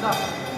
した。